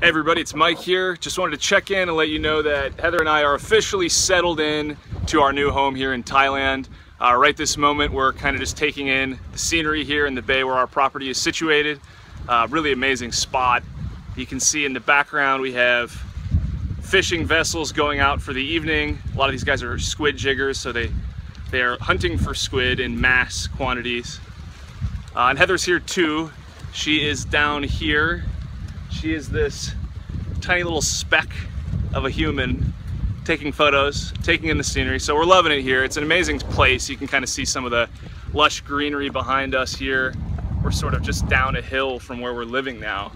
Hey everybody, it's Mike here. Just wanted to check in and let you know that Heather and I are officially settled in to our new home here in Thailand. Uh, right this moment, we're kind of just taking in the scenery here in the bay where our property is situated. Uh, really amazing spot. You can see in the background we have fishing vessels going out for the evening. A lot of these guys are squid jiggers, so they, they are hunting for squid in mass quantities. Uh, and Heather's here too. She is down here she is this tiny little speck of a human taking photos, taking in the scenery. So we're loving it here. It's an amazing place. You can kind of see some of the lush greenery behind us here. We're sort of just down a hill from where we're living now.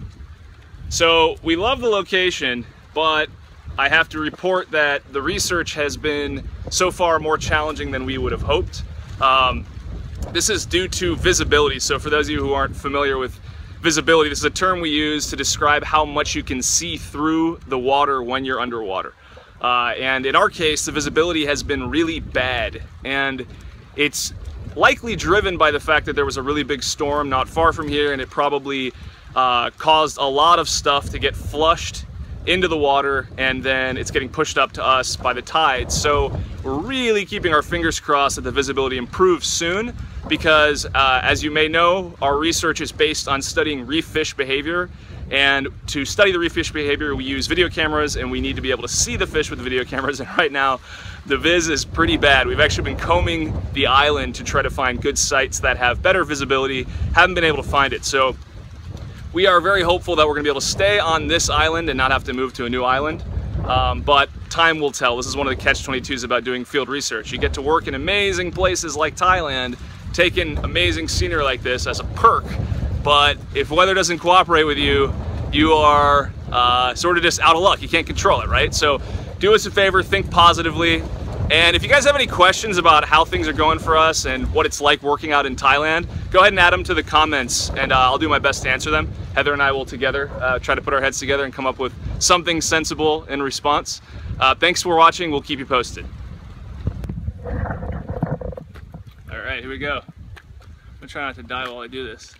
So we love the location, but I have to report that the research has been so far more challenging than we would have hoped. Um, this is due to visibility. So for those of you who aren't familiar with visibility. This is a term we use to describe how much you can see through the water when you're underwater. Uh, and in our case, the visibility has been really bad. And it's likely driven by the fact that there was a really big storm not far from here and it probably uh, caused a lot of stuff to get flushed into the water and then it's getting pushed up to us by the tide. So we're really keeping our fingers crossed that the visibility improves soon because uh, as you may know, our research is based on studying reef fish behavior and to study the reef fish behavior, we use video cameras and we need to be able to see the fish with the video cameras. And right now, the viz is pretty bad. We've actually been combing the island to try to find good sites that have better visibility. Haven't been able to find it. So we are very hopeful that we're gonna be able to stay on this island and not have to move to a new island. Um, but time will tell. This is one of the catch-22s about doing field research. You get to work in amazing places like Thailand, taking amazing scenery like this as a perk, but if weather doesn't cooperate with you, you are uh, sort of just out of luck. You can't control it, right? So do us a favor, think positively, and if you guys have any questions about how things are going for us and what it's like working out in Thailand, go ahead and add them to the comments and uh, I'll do my best to answer them. Heather and I will together uh, try to put our heads together and come up with something sensible in response. Uh, thanks for watching. We'll keep you posted. All right, here we go. I'm gonna try not to die while I do this.